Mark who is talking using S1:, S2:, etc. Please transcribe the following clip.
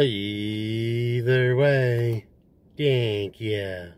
S1: Either way, thank you.